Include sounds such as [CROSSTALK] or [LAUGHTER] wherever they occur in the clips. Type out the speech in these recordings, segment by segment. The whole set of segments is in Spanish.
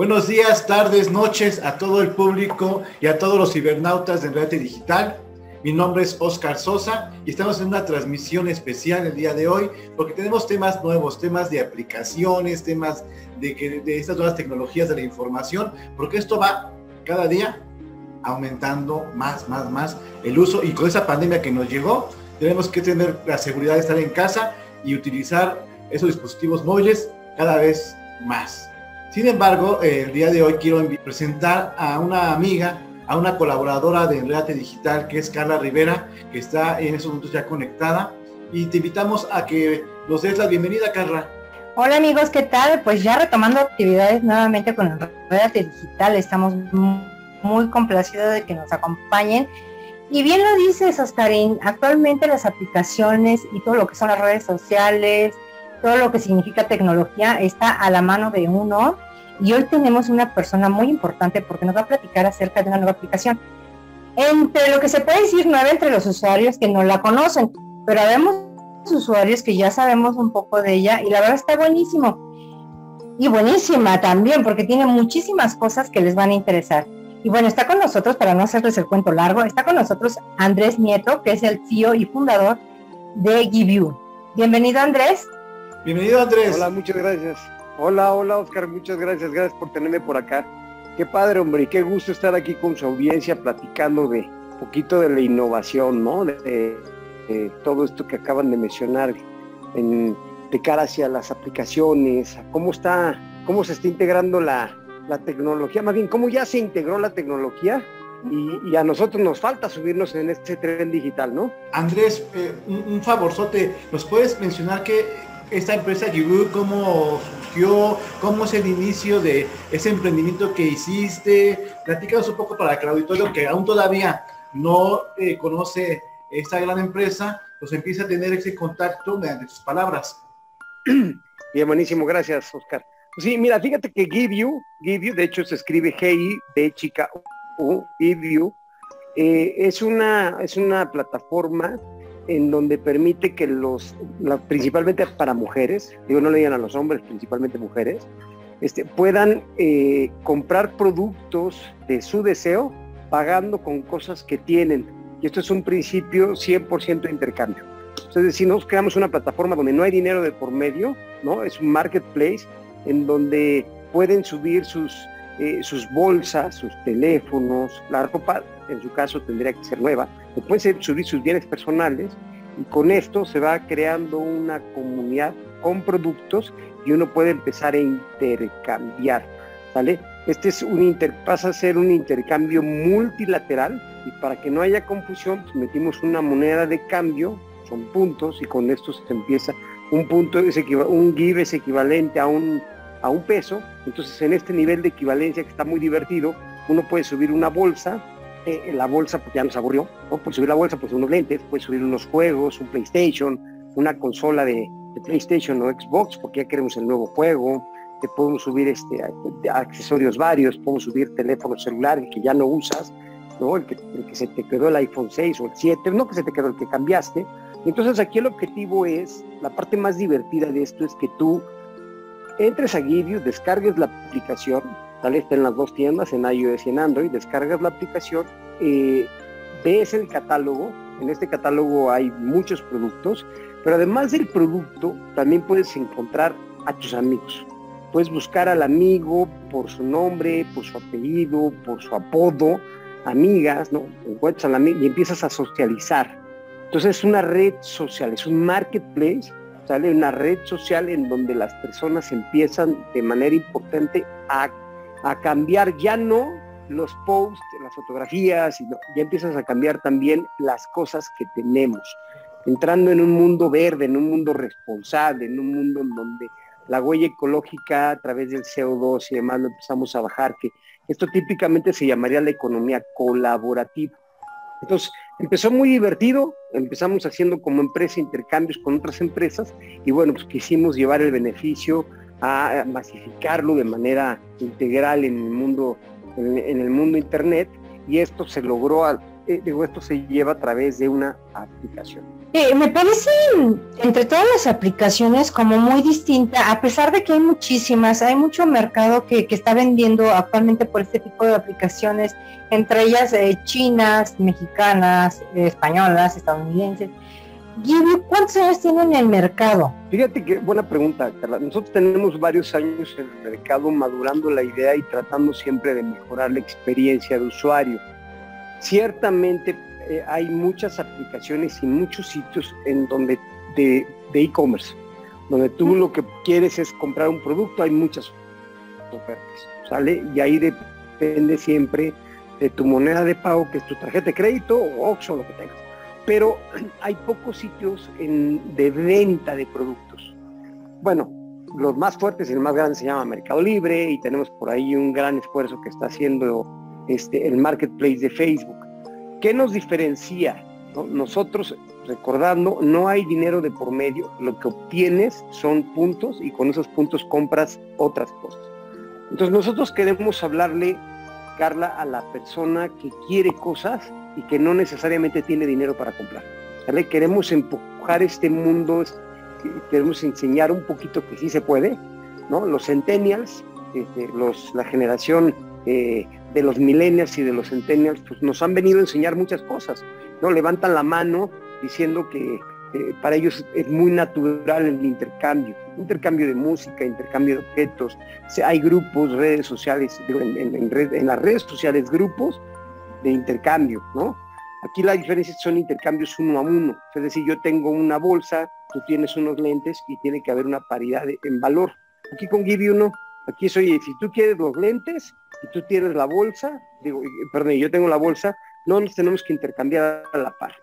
Buenos días, tardes, noches a todo el público y a todos los cibernautas de Enredate Digital. Mi nombre es Oscar Sosa y estamos en una transmisión especial el día de hoy porque tenemos temas nuevos, temas de aplicaciones, temas de, de estas nuevas tecnologías de la información, porque esto va cada día aumentando más, más, más el uso y con esa pandemia que nos llegó, tenemos que tener la seguridad de estar en casa y utilizar esos dispositivos móviles cada vez más. Sin embargo, el día de hoy quiero presentar a una amiga, a una colaboradora de Enredate Digital, que es Carla Rivera, que está en esos momentos ya conectada. Y te invitamos a que nos des la bienvenida, Carla. Hola amigos, ¿qué tal? Pues ya retomando actividades nuevamente con Enredate Digital, estamos muy complacidos de que nos acompañen. Y bien lo dices, Oscarín, actualmente las aplicaciones y todo lo que son las redes sociales, todo lo que significa tecnología está a la mano de uno y hoy tenemos una persona muy importante porque nos va a platicar acerca de una nueva aplicación. Entre lo que se puede decir nueva entre los usuarios que no la conocen, pero vemos usuarios que ya sabemos un poco de ella y la verdad está buenísimo. Y buenísima también porque tiene muchísimas cosas que les van a interesar. Y bueno, está con nosotros, para no hacerles el cuento largo, está con nosotros Andrés Nieto, que es el CEO y fundador de GiveU. Bienvenido Andrés. Bienvenido Andrés. Hola, muchas gracias. Hola, hola Oscar, muchas gracias, gracias por tenerme por acá. Qué padre, hombre, y qué gusto estar aquí con su audiencia platicando de un poquito de la innovación, ¿no? De, todo esto que acaban de mencionar en, de cara hacia las aplicaciones, cómo está, cómo se está integrando la, tecnología, más bien cómo ya se integró la tecnología y, a nosotros nos falta subirnos en este tren digital, ¿no? Andrés, eh, un, un, favorzote, ¿nos puedes mencionar qué, esta empresa Gibu, cómo surgió, cómo es el inicio de ese emprendimiento que hiciste. Platícanos un poco para que el auditorio que aún todavía no eh, conoce esta gran empresa, pues empiece a tener ese contacto mediante sus palabras. [CLEARS THROAT] Bien, buenísimo, gracias, Oscar. Pues sí, mira, fíjate que Give You, Give You, de hecho se escribe G-I, de chica U, Give You, eh, es, una, es una plataforma en donde permite que los, principalmente para mujeres, digo, no le digan a los hombres, principalmente mujeres, este, puedan eh, comprar productos de su deseo pagando con cosas que tienen. Y esto es un principio 100% de intercambio. Es decir, nos creamos una plataforma donde no hay dinero de por medio, ¿no? Es un marketplace en donde pueden subir sus, eh, sus bolsas, sus teléfonos, la ropa en su caso tendría que ser nueva, o pueden subir sus bienes personales y con esto se va creando una comunidad con productos y uno puede empezar a intercambiar, ¿vale? Este es un inter, pasa a ser un intercambio multilateral y para que no haya confusión pues metimos una moneda de cambio, son puntos y con esto se empieza un punto es un give es equivalente a un a un peso, entonces en este nivel de equivalencia que está muy divertido, uno puede subir una bolsa eh, la bolsa pues ya nos aburrió, ¿no? Por subir la bolsa pues unos lentes, puedes subir unos juegos, un PlayStation, una consola de, PlayStation o Xbox, porque ya queremos el nuevo juego, te podemos subir este, accesorios varios, podemos subir teléfonos celulares que ya no usas, ¿no? El que, se te quedó el iPhone 6 o el 7, no que se te quedó el que cambiaste. Entonces aquí el objetivo es, la parte más divertida de esto es que tú entres a Gideon, descargues la aplicación, tal está en las dos tiendas, en iOS y en Android, descargas la aplicación, eh, ves el catálogo, en este catálogo hay muchos productos, pero además del producto también puedes encontrar a tus amigos. Puedes buscar al amigo por su nombre, por su apellido, por su apodo, amigas, ¿no? Encuentras al amigo y empiezas a socializar. Entonces es una red social, es un marketplace, sale una red social en donde las personas empiezan de manera importante a a cambiar ya no los posts, las fotografías, y ya empiezas a cambiar también las cosas que tenemos. Entrando en un mundo verde, en un mundo responsable, en un mundo en donde la huella ecológica a través del CO2 y demás lo empezamos a bajar, que esto típicamente se llamaría la economía colaborativa. Entonces, empezó muy divertido, empezamos haciendo como empresa intercambios con otras empresas y bueno, pues quisimos llevar el beneficio a masificarlo de manera integral en el mundo, en, el mundo internet y esto se logró, eh, digo, esto se lleva a través de una aplicación. Eh, me parece entre todas las aplicaciones como muy distinta, a pesar de que hay muchísimas, hay mucho mercado que, está vendiendo actualmente por este tipo de aplicaciones, entre ellas eh, chinas, mexicanas, españolas, estadounidenses. Gibi, ¿cuántos años tienen en el mercado? Fíjate que buena pregunta, Carla. Nosotros tenemos varios años en el mercado madurando la idea y tratando siempre de mejorar la experiencia de usuario. Ciertamente eh, hay muchas aplicaciones y muchos sitios en donde de e-commerce, donde tú lo que quieres es comprar un producto, hay muchas ofertas, ¿sale? Y ahí depende siempre de tu moneda de pago, que es tu tarjeta de crédito o Oxxo, lo que tengas. Pero [CLEARS THROAT] hay pocos sitios de venta de productos. Bueno, los más fuertes y el más grande se llama Mercado Libre y tenemos por ahí un gran esfuerzo que está haciendo este, el marketplace de Facebook. ¿Qué nos diferencia? Nosotros, recordando, no hay dinero de por medio, lo que obtienes son puntos y con esos puntos compras otras cosas. Entonces nosotros queremos hablarle, Carla, a la persona que quiere cosas y que no necesariamente tiene dinero para comprar. Queremos empujar este mundo, queremos enseñar un poquito que sí se puede, ¿no? Los centennials, este, los, la generación eh, de los millennials y de los centennials, pues nos han venido a enseñar muchas cosas, ¿no? Levantan la mano diciendo que eh, para ellos es muy natural el intercambio, intercambio de música, intercambio de objetos. hay grupos, redes sociales, en, las redes sociales, grupos de intercambio, ¿no? Aquí la diferencia son intercambios uno a uno. Es decir, yo tengo una bolsa, tú tienes unos lentes y tiene que haber una paridad en valor. Aquí con Give uno, aquí soy, si tú quieres los lentes, y tú tienes la bolsa, digo, perdón, yo tengo la bolsa, no nos tenemos que intercambiar a la par.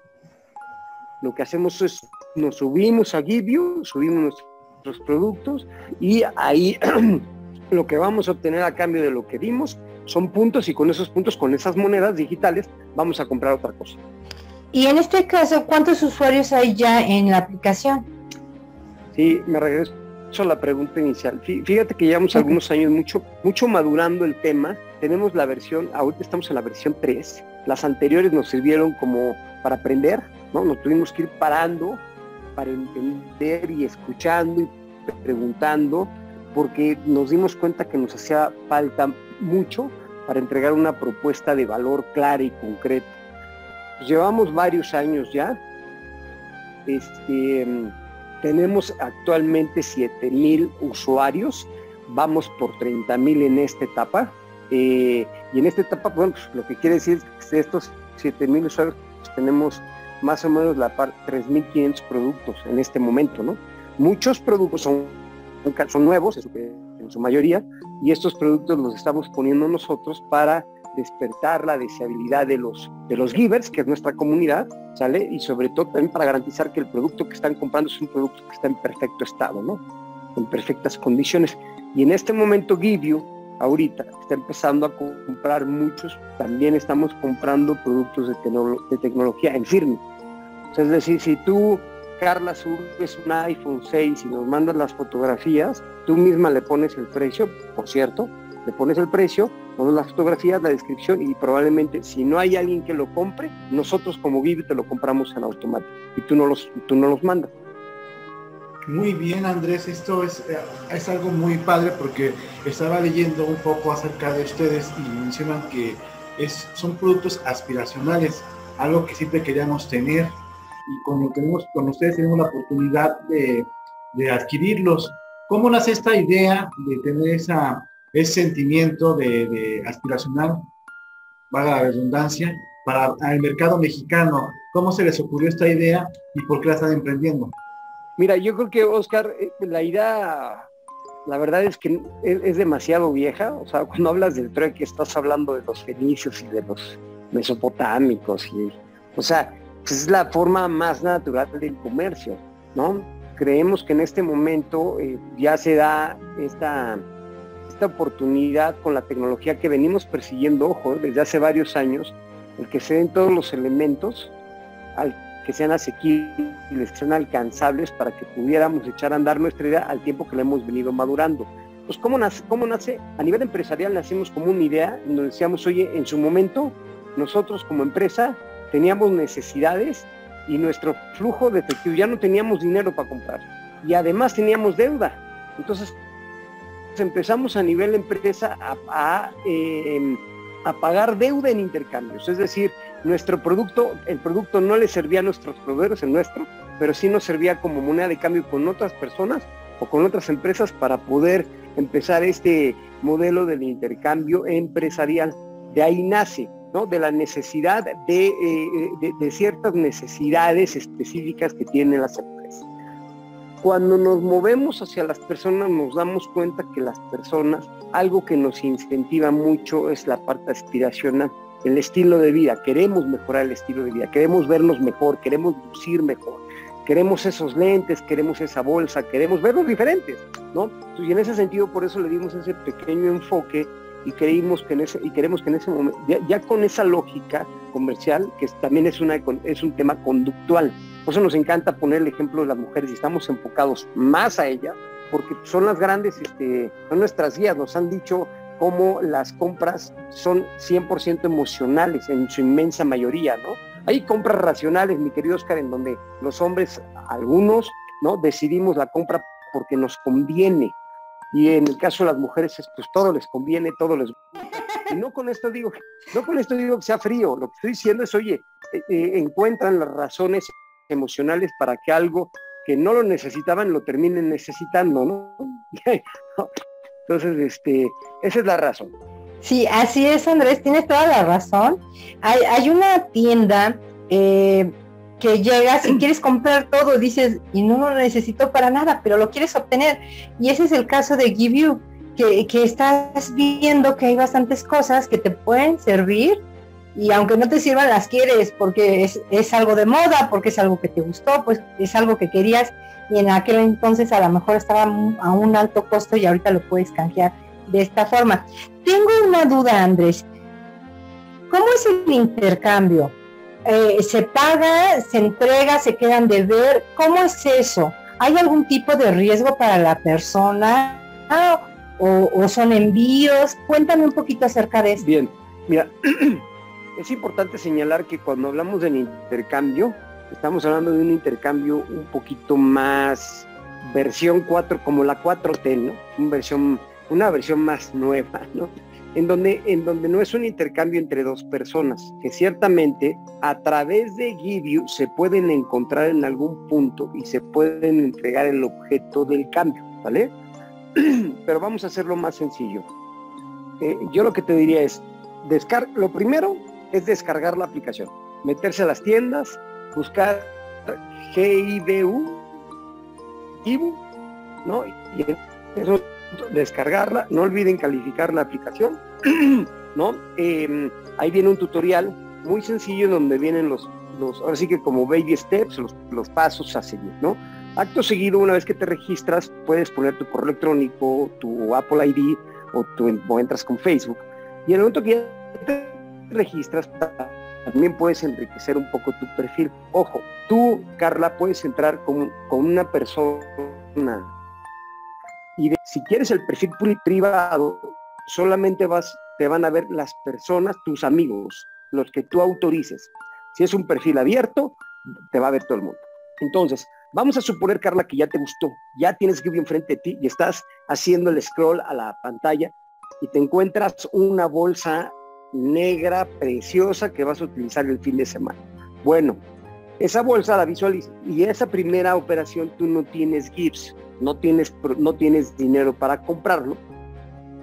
Lo que hacemos es, nos subimos a Givio, subimos nuestros productos y ahí [CLEARS THROAT] lo que vamos a obtener a cambio de lo que dimos son puntos y con esos puntos, con esas monedas digitales, vamos a comprar otra cosa. Y en este caso, ¿cuántos usuarios hay ya en la aplicación? Sí, me regreso la pregunta inicial. Fíjate que llevamos algunos años mucho, mucho madurando el tema. Tenemos la versión, ahorita estamos en la versión 3. Las anteriores nos sirvieron como para aprender, ¿no? Nos tuvimos que ir parando para entender y escuchando y preguntando, porque nos dimos cuenta que nos hacía falta mucho para entregar una propuesta de valor clara y concreta. llevamos varios años ya. Este, tenemos actualmente 7.000 usuarios, vamos por 30.000 en esta etapa. Eh, y en esta etapa, bueno, pues, lo que quiere decir es que estos 7.000 usuarios pues, tenemos más o menos la par 3.500 productos en este momento, ¿no? Muchos productos son, son nuevos en su mayoría y estos productos los estamos poniendo nosotros para despertar la deseabilidad de los, de los givers, que es nuestra comunidad, ¿sale? Y sobre todo también para garantizar que el producto que están comprando es un producto que está en perfecto estado, ¿no? En perfectas condiciones. Y en este momento GiveU, ahorita, está empezando a comprar muchos, también estamos comprando productos de, tecnología en firme. es decir, si tú, Carla, subes un iPhone 6 y nos mandas las fotografías, tú misma le pones el precio, por cierto, le pones el precio, pones las fotografías, la descripción y probablemente si no hay alguien que lo compre, nosotros como Vivi te lo compramos en automático y tú no los, tú no los mandas. Muy bien Andrés, esto es, eh, es algo muy padre porque estaba leyendo un poco acerca de ustedes y mencionan que es, son productos aspiracionales, algo que siempre queríamos tener y cuando tenemos, con ustedes tenemos la oportunidad de, de adquirirlos. ¿Cómo nace esta idea de tener esa ese sentimiento de, aspiracional, valga la redundancia, para el mercado mexicano. ¿Cómo se les ocurrió esta idea y por qué la están emprendiendo? Mira, yo creo que Oscar, eh, la idea, la verdad es que es, demasiado vieja. O sea, [LAUGHS] cuando hablas del trueque estás hablando de los fenicios y de los mesopotámicos. Y, o sea, pues es la forma más natural del comercio, ¿no? Creemos que en este momento eh, ya se da esta esta oportunidad con la tecnología que venimos persiguiendo, ojo, desde hace varios años, el que se den todos los elementos al que sean asequibles, que sean alcanzables para que pudiéramos echar a andar nuestra idea al tiempo que la hemos venido madurando. Pues ¿cómo nace? ¿Cómo nace? A nivel empresarial nacimos como una idea donde decíamos, oye, en su momento nosotros como empresa teníamos necesidades y nuestro flujo de efectivo, ya no teníamos dinero para comprar y además teníamos deuda. Entonces empezamos a nivel empresa a, em, a, pagar deuda en intercambios, es decir, nuestro producto, el producto no le servía a nuestros proveedores, el nuestro, pero sí nos servía como moneda de cambio con otras personas o con otras empresas para poder empezar este modelo del intercambio empresarial. De ahí nace de la necesidad eh, de, de, ciertas necesidades específicas que tienen las empresas. Cuando nos movemos hacia las personas nos damos cuenta que las personas, algo que nos incentiva mucho es la parte aspiracional, el estilo de vida. Queremos mejorar el estilo de vida, queremos vernos mejor, queremos lucir mejor, queremos esos lentes, queremos esa bolsa, queremos vernos diferentes, ¿no? Y en ese sentido, por eso le dimos ese pequeño enfoque y creímos que en ese, y queremos que en ese momento, ya, con esa lógica comercial, que también es, una, es un tema conductual, por eso nos encanta poner el ejemplo de las mujeres y estamos enfocados más a ellas, porque son las grandes, este, son nuestras guías, nos han dicho cómo las compras son 100% emocionales en su inmensa mayoría, ¿no? Hay compras racionales, mi querido Oscar, en donde los hombres, algunos, ¿no? Decidimos la compra porque nos conviene, y en el caso de las mujeres, pues todo les conviene, todo les y no con esto digo, no con esto digo que sea frío, lo que estoy diciendo es, oye, eh, eh, encuentran las razones emocionales para que algo que no lo necesitaban lo terminen necesitando, ¿no? [LAUGHS] Entonces, este, esa es la razón. Sí, así es, Andrés, tienes toda la razón. Hay, hay una tienda eh, que llegas y [CLEARS THROAT] quieres comprar todo, dices, y no lo necesito para nada, pero lo quieres obtener. Y ese es el caso de Give You, que, que estás viendo que hay bastantes cosas que te pueden servir y aunque no te sirvan, las quieres porque es, es, algo de moda, porque es algo que te gustó, pues es algo que querías y en aquel entonces a lo mejor estaba a un alto costo y ahorita lo puedes canjear de esta forma. Tengo una duda, Andrés. ¿Cómo es el intercambio? Eh, se paga, se entrega, se quedan de ver. ¿Cómo es eso? ¿Hay algún tipo de riesgo para la persona? o, son envíos? Cuéntame un poquito acerca de eso. Bien, mira, [CLEARS THROAT] es importante señalar que cuando hablamos del intercambio, estamos hablando de un intercambio un poquito más versión 4, como la 4T, ¿no? Una versión, una versión más nueva, ¿no? En donde, en donde no es un intercambio entre dos personas, que ciertamente a través de Give se pueden encontrar en algún punto y se pueden entregar el objeto del cambio, ¿vale? [CLEARS THROAT] Pero vamos a hacerlo más sencillo. Eh, yo lo que te diría es, descar lo primero es descargar la aplicación, meterse a las tiendas, buscar GIBU, IBU, ¿no? Y eso descargarla, no olviden calificar la aplicación, [CLEARS THROAT] ¿no? Em, ahí viene un tutorial muy sencillo donde vienen los, los ahora sí que como baby steps, los, pasos a seguir, ¿no? Acto seguido, una vez que te registras, puedes poner tu correo electrónico, tu Apple ID o, tu, entras con Facebook. Y en el momento que te registras, también puedes enriquecer un poco tu perfil. Ojo, tú, Carla, puedes entrar con, con una persona y si quieres el perfil privado, solamente vas, te van a ver las personas, tus amigos, los que tú autorices. Si es un perfil abierto, te va a ver todo el mundo. Entonces, vamos a suponer, Carla, que ya te gustó, ya tienes que enfrente de ti y estás haciendo el scroll a la pantalla y te encuentras una bolsa negra preciosa que vas a utilizar el fin de semana. Bueno, esa bolsa la visualiza y esa primera operación tú no tienes GIFs no tienes, no tienes dinero para comprarlo,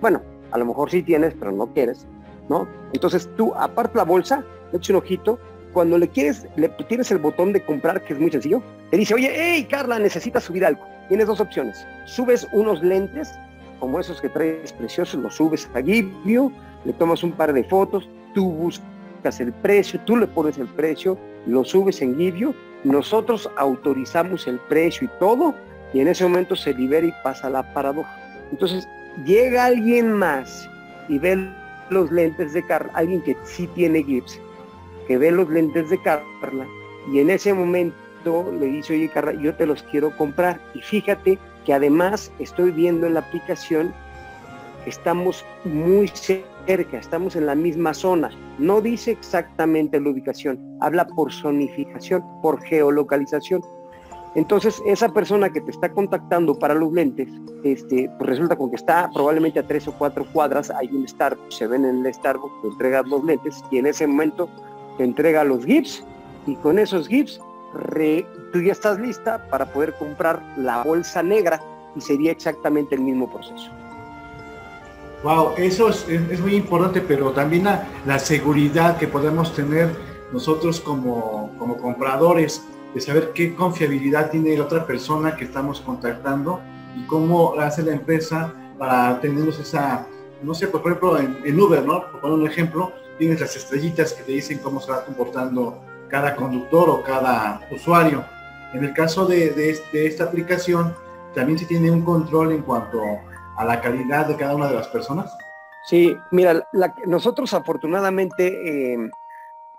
bueno, a lo mejor sí tienes, pero no quieres, ¿no? Entonces tú, aparte la bolsa, le un ojito, cuando le quieres, le tienes el botón de comprar, que es muy sencillo, te dice, oye, hey, Carla, necesitas subir algo. Tienes dos opciones. Subes unos lentes, como esos que traes preciosos, los subes a Gibio, le tomas un par de fotos, tú buscas el precio, tú le pones el precio, lo subes en Gibio, nosotros autorizamos el precio y todo, y en ese momento se libera y pasa la paradoja. Entonces llega alguien más y ve los lentes de Carla, alguien que sí tiene Gibbs, que ve los lentes de Carla y en ese momento le dice, oye Carla, yo te los quiero comprar. Y fíjate que además estoy viendo en la aplicación, estamos muy cerca, estamos en la misma zona. No dice exactamente la ubicación, habla por zonificación, por geolocalización. Entonces, esa persona que te está contactando para los lentes, este, pues resulta con que está probablemente a tres o cuatro cuadras, hay un Starbucks, se ven en el Starbucks, te entregas los lentes y en ese momento te entrega los GIFs y con esos GIFs tú ya estás lista para poder comprar la bolsa negra y sería exactamente el mismo proceso. Wow, eso es, muy importante, pero también la, seguridad que podemos tener nosotros como, como compradores de saber qué confiabilidad tiene la otra persona que estamos contactando y cómo hace la empresa para tener esa, no sé, por ejemplo, en, Uber, ¿no? Por poner un ejemplo, tienes las estrellitas que te dicen cómo se va comportando cada conductor o cada usuario. En el caso de, de esta aplicación, también se tiene un control en cuanto a la calidad de cada una de las personas? Sí, mira, nosotros afortunadamente, eh,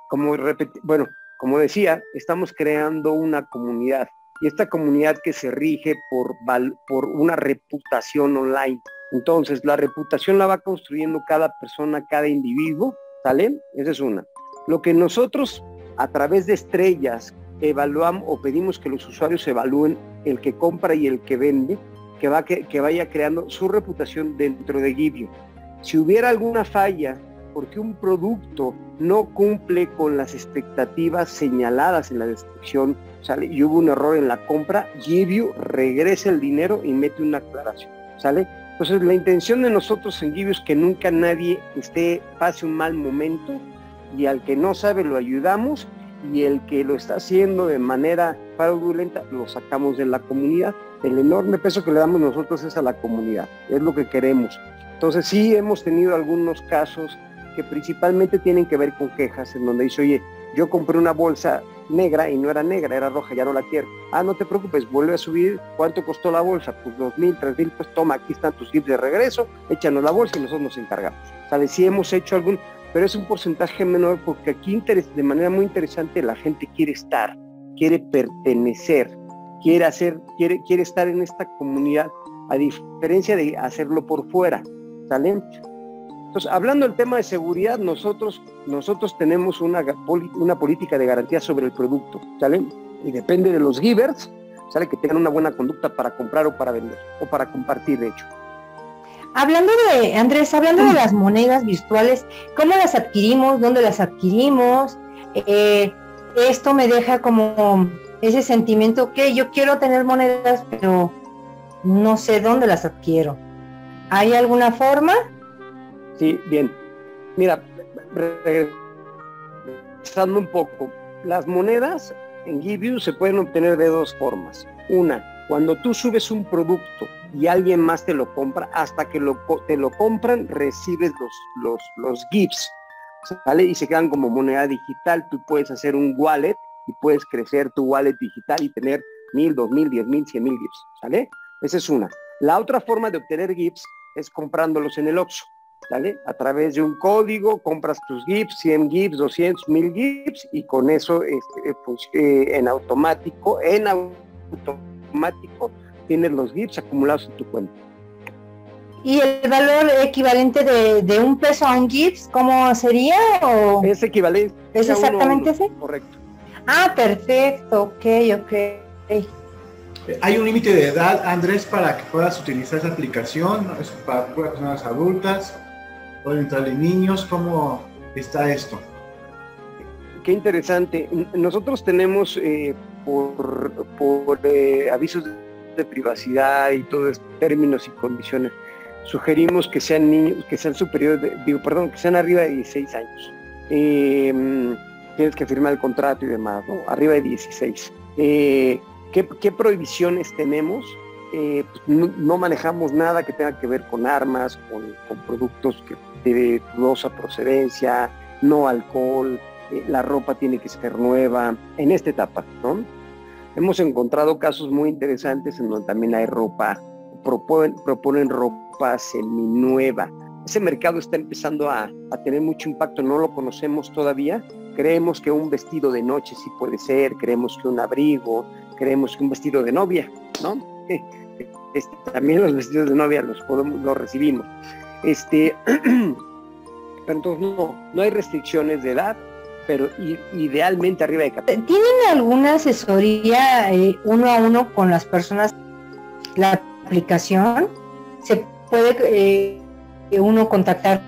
como bueno, como decía, estamos creando una comunidad y esta comunidad que se rige por, una reputación online. Entonces, la reputación la va construyendo cada persona, cada individuo, ¿sale? Esa es una. Lo que nosotros a través de estrellas evaluamos o pedimos que los usuarios evalúen el que compra y el que vende, que, va, que, vaya creando su reputación dentro de Gibio. Si hubiera alguna falla porque un producto no cumple con las expectativas señaladas en la descripción ¿sale? y hubo un error en la compra, Gibio regresa el dinero y mete una aclaración. ¿sale? Entonces la intención de nosotros en Gibio es que nunca nadie esté, pase un mal momento y al que no sabe lo ayudamos y el que lo está haciendo de manera fraudulenta lo sacamos de la comunidad. El enorme peso que le damos nosotros es a la comunidad, es lo que queremos. Entonces sí hemos tenido algunos casos que principalmente tienen que ver con quejas en donde dice, oye, yo compré una bolsa negra y no era negra, era roja, ya no la quiero. Ah, no te preocupes, vuelve a subir. ¿Cuánto costó la bolsa? Pues dos mil, tres mil, pues toma, aquí están tus gips de regreso, échanos la bolsa y nosotros nos encargamos. ¿Sabes? Si hemos hecho algún, pero es un porcentaje menor porque aquí de manera muy interesante la gente quiere estar, quiere pertenecer, quiere hacer, quiere, quiere estar en esta comunidad, a diferencia de hacerlo por fuera, ¿sale? Entonces, hablando del tema de seguridad, nosotros, nosotros tenemos una, una política de garantía sobre el producto, ¿sale? Y depende de los givers, ¿sale? Que tengan una buena conducta para comprar o para vender, o para compartir, de hecho. Hablando de, Andrés, hablando de las monedas virtuales, ¿cómo las adquirimos? ¿Dónde las adquirimos? Eh, esto me deja como ese sentimiento que yo quiero tener monedas, pero no sé dónde las adquiero. ¿Hay alguna forma? Sí, bien. Mira, regresando un poco, las monedas en GiveU se pueden obtener de dos formas. Una, cuando tú subes un producto y alguien más te lo compra, hasta que te lo compran, recibes los, los, los GIFs, ¿sale? Y se quedan como moneda digital. Tú puedes hacer un wallet y puedes crecer tu wallet digital y tener mil, dos mil, diez mil, cien mil GIFs, ¿sale? Esa es una. La otra forma de obtener GIFs es comprándolos en el OXXO, ¿sale? A través de un código compras tus GIFs, 100 GIFs, 200, 1000 GIFs y con eso este, pues, eh, en automático, en automático tienes los GIFs acumulados en tu cuenta. ¿Y el valor equivalente de, un peso a un GIFs, cómo sería? O... Es equivalente. ¿Es exactamente ese? Correcto. Ah, perfecto, ok, ok. ¿Hay un límite de edad, Andrés, para que puedas utilizar esa aplicación? ¿Es para personas adultas? ¿Pueden entrarle niños? ¿Cómo está esto? Qué interesante. Nosotros tenemos eh, por, por eh, avisos de privacidad y todos términos y condiciones. Sugerimos que sean niños, que sean superiores, digo, perdón, que sean arriba de 16 años. Em, tienes que firmar el contrato y demás, ¿no? Arriba de 16. Eh, ¿qué, prohibiciones tenemos? Pues, no, manejamos nada que tenga que ver con armas, con, productos que, de dudosa procedencia, no alcohol, eh, la ropa tiene que ser nueva, en esta etapa, ¿no? Hemos encontrado casos muy interesantes en donde también hay ropa, proponen, proponen ropa seminueva. Ese mercado está empezando a, tener mucho impacto, no lo conocemos todavía. Creemos que un vestido de noche sí puede ser, creemos que un abrigo, creemos que un vestido de novia, ¿no? [LAUGHS] Este, también los vestidos de novia los podemos, los recibimos. Este, [CLEARS THROAT] pero entonces no, no hay restricciones de edad, pero idealmente arriba de 14. ¿Tienen alguna asesoría eh, uno a uno con las personas? La aplicación, se puede eh, uno contactar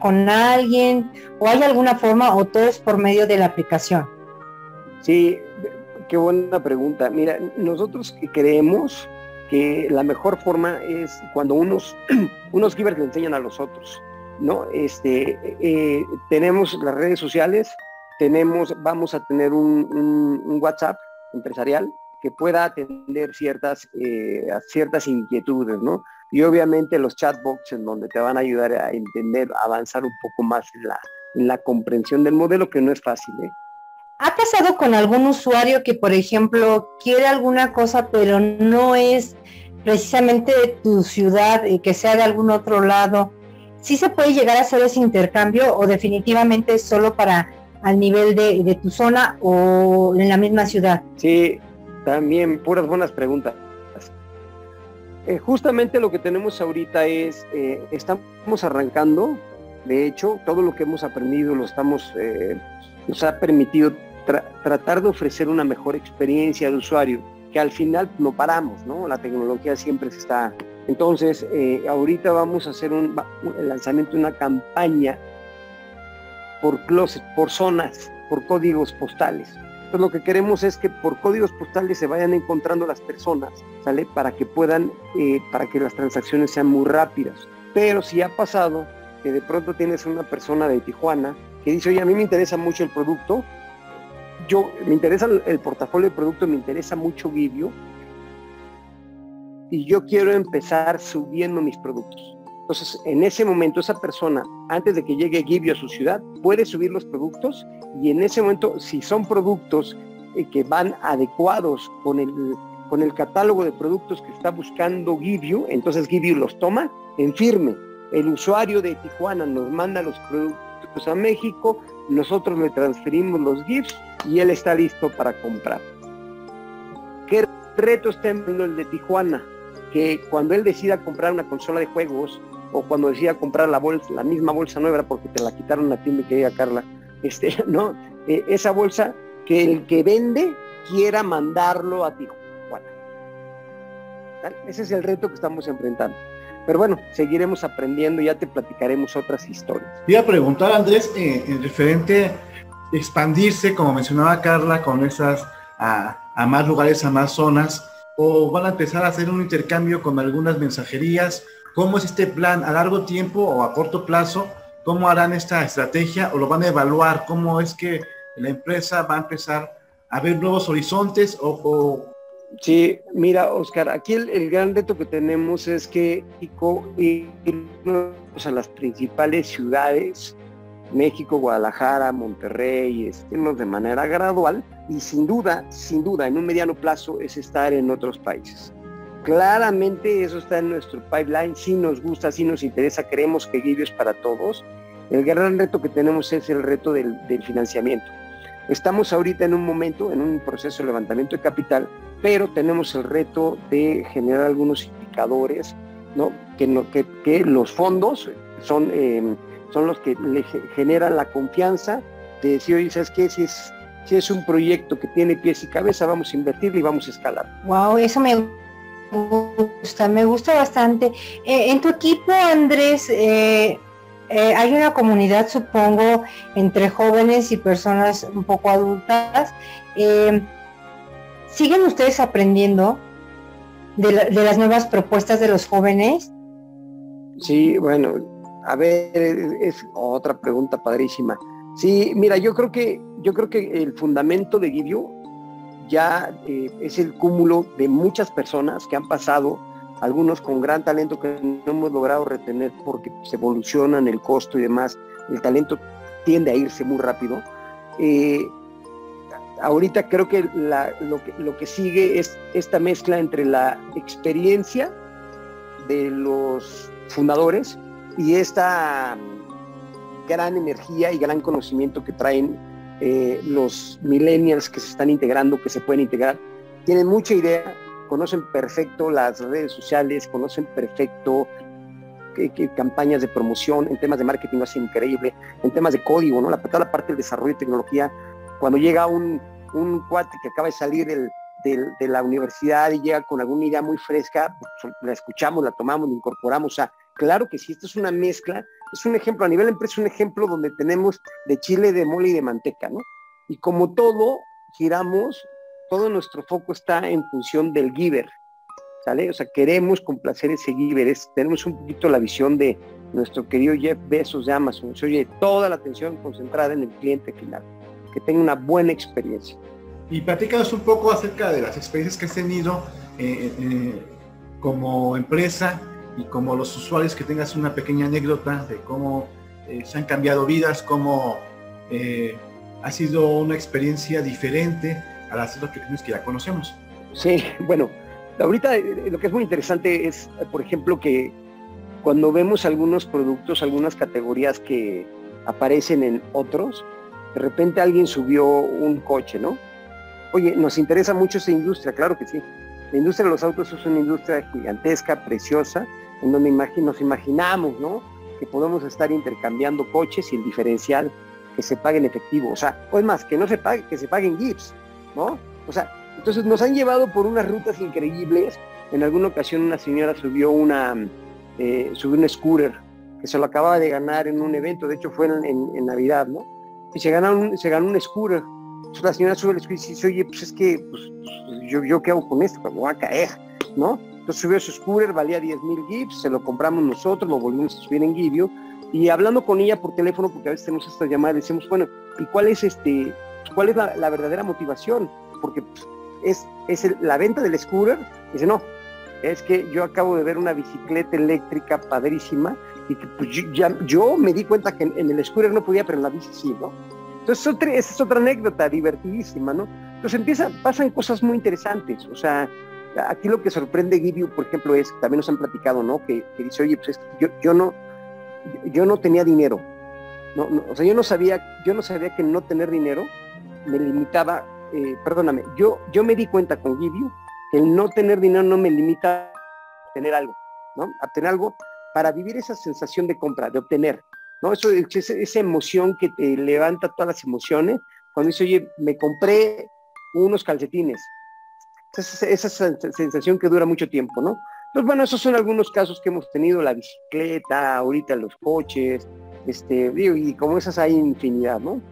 con alguien o hay alguna forma o todo es por medio de la aplicación. Sí, qué buena pregunta. Mira, nosotros creemos que la mejor forma es cuando unos, [CLEARS THROAT] unos givers le enseñan a los otros. ¿no? Este, eh, tenemos las redes sociales, tenemos, vamos a tener un, WhatsApp empresarial que pueda atender ciertas, eh, ciertas inquietudes, ¿no? Y obviamente los chatbots en donde te van a ayudar a entender, a avanzar un poco más en la, en la comprensión del modelo, que no es fácil, ¿eh? ¿Ha pasado con algún usuario que, por ejemplo, quiere alguna cosa, pero no es precisamente de tu ciudad y que sea de algún otro lado? ¿Sí se puede llegar a hacer ese intercambio o definitivamente solo para al nivel de, tu zona o en la misma ciudad? Sí, también puras buenas preguntas. Eh, justamente lo que tenemos ahorita es, eh, estamos arrancando, de hecho, todo lo que hemos aprendido lo estamos, eh, nos ha permitido tratar de ofrecer una mejor experiencia de usuario, que al final no paramos, ¿no? La tecnología siempre se está... Entonces, eh, ahorita vamos a hacer un, lanzamiento de una campaña por closet, por zonas, por códigos postales. Entonces lo que queremos es que por códigos postales se vayan encontrando las personas, ¿sale? Para que puedan, eh, para que las transacciones sean muy rápidas. Pero si ha pasado que de pronto tienes una persona de Tijuana que dice, oye, a mí me interesa mucho el producto, yo me interesa el, portafolio de producto, me interesa mucho Vivio y yo quiero empezar subiendo mis productos. Entonces, en ese momento, esa persona, antes de que llegue Givio a su ciudad, puede subir los productos y en ese momento, si son productos eh, que van adecuados con el, con el catálogo de productos que está buscando Givio, entonces Givio los toma en firme. El usuario de Tijuana nos manda los productos a México, nosotros le transferimos los GIFs y él está listo para comprar. ¿Qué reto está en el de Tijuana? Que cuando él decida comprar una consola de juegos o cuando decida comprar la bolsa, la misma bolsa nueva porque te la quitaron a ti, mi querida Carla, [LAUGHS] este, ¿no? Eh, esa bolsa que el que vende quiera mandarlo a Tijuana. Ese es el reto que estamos enfrentando. Pero bueno, seguiremos aprendiendo, y ya te platicaremos otras historias. Voy a preguntar, Andrés, eh, en referente expandirse, como mencionaba Carla, con esas a, a, más lugares, a más zonas, o van a empezar a hacer un intercambio con algunas mensajerías. ¿Cómo es este plan a largo tiempo o a corto plazo? ¿Cómo harán esta estrategia o lo van a evaluar? ¿Cómo es que la empresa va a empezar a ver nuevos horizontes o, Sí, mira, Oscar, aquí el, gran reto que tenemos es que a las principales ciudades México, Guadalajara, Monterrey, estemos de manera gradual y sin duda, sin duda, en un mediano plazo es estar en otros países. Claramente eso está en nuestro pipeline, si nos gusta, si nos interesa, creemos que Guido es para todos. El gran reto que tenemos es el reto del, financiamiento. Estamos ahorita en un momento, en un proceso de levantamiento de capital, pero tenemos el reto de generar algunos indicadores, ¿no? Que, los fondos son... Eh, son los que le generan la confianza de decir, oye, ¿sabes qué? Si es, si es un proyecto que tiene pies y cabeza, vamos a invertirle y vamos a escalar. Wow, eso me gusta, me gusta bastante. Eh, en tu equipo, Andrés, eh, eh, hay una comunidad, supongo, entre jóvenes y personas un poco adultas. ¿Siguen ustedes aprendiendo de, las nuevas propuestas de los jóvenes? Sí, bueno, a ver, es otra pregunta padrísima. Sí, mira, yo creo que yo creo que el fundamento de Gideon ya eh, es el cúmulo de muchas personas que han pasado, algunos con gran talento que no hemos logrado retener porque se evolucionan el costo y demás. El talento tiende a irse muy rápido. Eh, ahorita creo que lo, que que sigue es esta mezcla entre la experiencia de los fundadores y esta gran energía y gran conocimiento que traen eh, los millennials que se están integrando, que se pueden integrar, tienen mucha idea, conocen perfecto las redes sociales, conocen perfecto campañas de promoción, en temas de marketing lo increíble, en temas de código, ¿no? La, toda la parte del desarrollo de tecnología, cuando llega un, un cuate que acaba de salir de la universidad y llega con alguna idea muy fresca, pues, la escuchamos, la tomamos, la incorporamos. O sea, claro que si esto es una mezcla, es un ejemplo, a nivel empresa, un ejemplo donde tenemos de chile, de mole y de manteca, ¿no? Y como todo, giramos, todo nuestro foco está en función del giver, ¿sale? O sea, queremos complacer ese giver, tenemos un poquito la visión de nuestro querido Jeff Bezos de Amazon, se oye toda la atención concentrada en el cliente final, que tenga una buena experiencia. Y platícanos un poco acerca de las experiencias que has tenido eh, eh, como empresa y como los usuarios, que tengas una pequeña anécdota de cómo eh, se han cambiado vidas, cómo ha sido una experiencia diferente a las otras pequeñas que ya conocemos. Sí, [LAUGHS] bueno, ahorita lo que es muy interesante es, por ejemplo, que cuando vemos algunos productos, algunas categorías que aparecen en otros, de repente alguien subió un coche, ¿no? Oye, nos interesa mucho esa industria, claro que sí. La industria de los autos es una industria gigantesca, preciosa, en donde nos imaginamos, ¿no? Que podemos estar intercambiando coches y el diferencial que se pague en efectivo. O sea, o es más, que no se pague, que se paguen GIFs, ¿no? O sea, entonces nos han llevado por unas rutas increíbles. En alguna ocasión una señora subió una, eh, subió un scooter que se lo acababa de ganar en un evento, de hecho fue en, Navidad, ¿no? Y se ganó se ganó un scooter la señora sube el scooter y dice, oye, pues es que pues, yo, yo qué hago con esto, me voy a caer, ¿no? Entonces subió su scooter, valía 10 mil gigs, se lo compramos nosotros, lo volvimos a subir en Gibio, y hablando con ella por teléfono, porque a veces tenemos esta llamada, decimos, bueno, ¿y cuál es este, cuál es la, verdadera motivación? Porque pues, es, es la venta del scooter, dice, no, es que yo acabo de ver una bicicleta eléctrica padrísima y que pues, yo, me di cuenta que en, el scooter no podía, pero en la bici sí, ¿no? Entonces, esa es otra anécdota divertidísima, ¿no? Entonces empieza, pasan cosas muy interesantes, o sea, aquí lo que sorprende Gibiu, por ejemplo, es, también nos han platicado, ¿no? Que, dice, oye, pues yo, yo no, yo no tenía dinero, no, o sea, yo no sabía, yo no sabía que no tener dinero me limitaba, eh, perdóname, yo, yo me di cuenta con Gibiu que el no tener dinero no me limita a tener algo, ¿no? A tener algo para vivir esa sensación de compra, de obtener. ¿no? Eso, esa emoción que te levanta todas las emociones, cuando dice, oye, me compré unos calcetines. Esa, sensación que dura mucho tiempo, ¿no? Entonces, bueno, esos son algunos casos que hemos tenido, la bicicleta, ahorita los coches, este, y como esas hay infinidad, ¿no?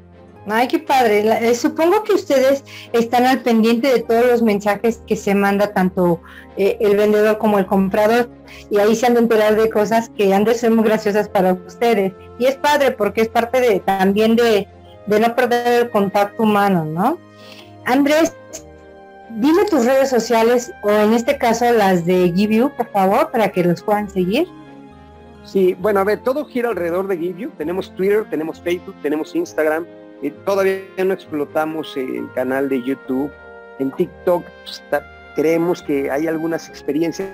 Ay, qué padre. Eh, supongo que ustedes están al pendiente de todos los mensajes que se manda tanto eh, el vendedor como el comprador y ahí se han de enterar de cosas que han de ser muy graciosas para ustedes. Y es padre porque es parte de también de, no perder el contacto humano, ¿no? Andrés, dime tus redes sociales o en este caso las de Give You, por favor, para que los puedan seguir. Sí, bueno, a ver, todo gira alrededor de Give You. Tenemos Twitter, tenemos Facebook, tenemos Instagram, todavía no explotamos el canal de YouTube. En TikTok pues, creemos que hay algunas experiencias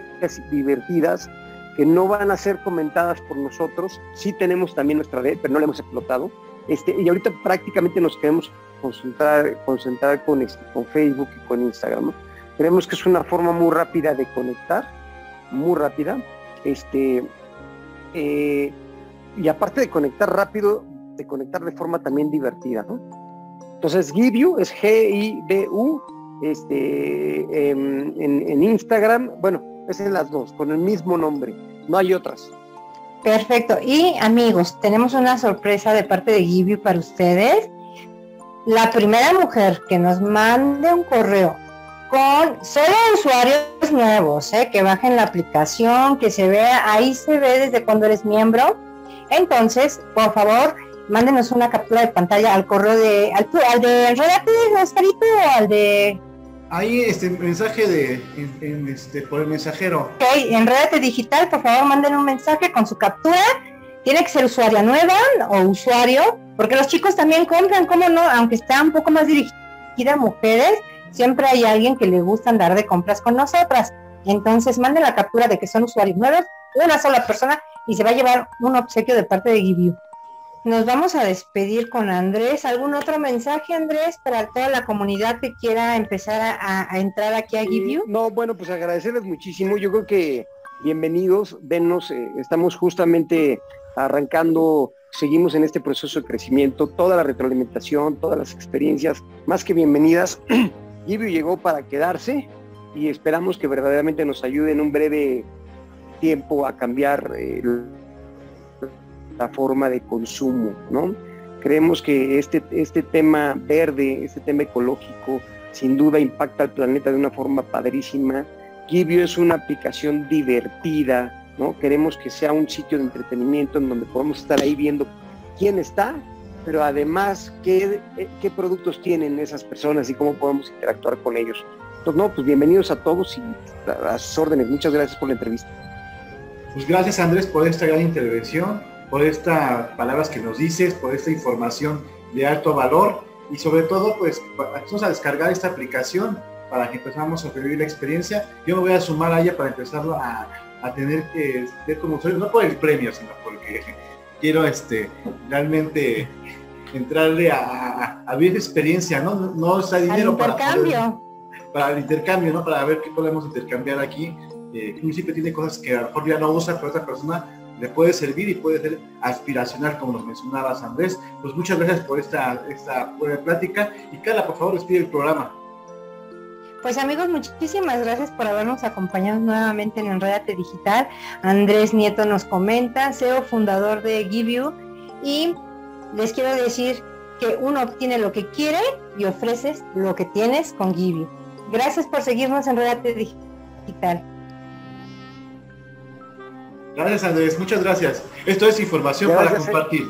divertidas que no van a ser comentadas por nosotros. Sí tenemos también nuestra red, pero no la hemos explotado. Este, y ahorita prácticamente nos queremos concentrar, concentrar con, este, con Facebook y con Instagram. Creemos que es una forma muy rápida de conectar, muy rápida. Este, eh, y aparte de conectar rápido, de conectar de forma también divertida. Entonces, Give es G-I-D-U, este, em, en, Instagram, bueno, es en las dos, con el mismo nombre, no hay otras. Perfecto. Y amigos, tenemos una sorpresa de parte de Give para ustedes. La primera mujer que nos mande un correo con solo usuarios nuevos, ¿eh? que bajen la aplicación, que se vea, ahí se ve desde cuando eres miembro. Entonces, por favor, mándenos una captura de pantalla al correo de, al, al de Enredate, Oscarito, o al de... Ahí, este mensaje de, este, por el mensajero. Ok, Enredate Digital, por favor, manden un mensaje con su captura. Tiene que ser usuaria nueva o usuario, porque los chicos también compran, ¿cómo no? Aunque está un poco más dirigida a mujeres, siempre hay alguien que le gusta andar de compras con nosotras. Entonces, manden la captura de que son usuarios nuevos, una sola persona, y se va a llevar un obsequio de parte de Give nos vamos a despedir con Andrés. ¿Algún otro mensaje, Andrés, para toda la comunidad que quiera empezar a, entrar aquí a Give No, bueno, pues agradecerles muchísimo. Yo creo que bienvenidos, denos, eh, estamos justamente arrancando, seguimos en este proceso de crecimiento, toda la retroalimentación, todas las experiencias, más que bienvenidas. [CLEARS THROAT] Gibio llegó para quedarse y esperamos que verdaderamente nos ayude en un breve tiempo a cambiar eh, la forma de consumo, ¿no? Creemos que este, este tema verde, este tema ecológico, sin duda impacta al planeta de una forma padrísima. Gibio es una aplicación divertida, ¿no? Queremos que sea un sitio de entretenimiento en donde podamos estar ahí viendo quién está, pero además qué, qué productos tienen esas personas y cómo podemos interactuar con ellos. Entonces, no, pues bienvenidos a todos y a sus órdenes. Muchas gracias por la entrevista. Pues gracias Andrés por esta gran intervención, por estas palabras que nos dices, por esta información de alto valor y sobre todo pues vamos a descargar esta aplicación para que empezamos a vivir la experiencia. Yo me voy a sumar a ella para empezar a, tener que ver como usuario, no por el premio, sino porque [LAUGHS] quiero este realmente entrarle a, a, vivir experiencia, ¿no? No, está dinero para intercambio. para el intercambio, ¿no? Para ver qué podemos intercambiar aquí. Eh, un municipio tiene cosas que a lo mejor ya no usa, pero otra persona le puede servir y puede ser aspiracional, como nos mencionabas, Andrés. Pues muchas gracias por esta, esta buena plática. Y Carla, por favor, despide el programa. Pues amigos, muchísimas gracias por habernos acompañado nuevamente en Enredate Digital. Andrés Nieto nos comenta, CEO fundador de Give y les quiero decir que uno obtiene lo que quiere y ofreces lo que tienes con Give Gracias por seguirnos en Enredate Digital. Gracias Andrés, muchas gracias. Esto es información para compartir.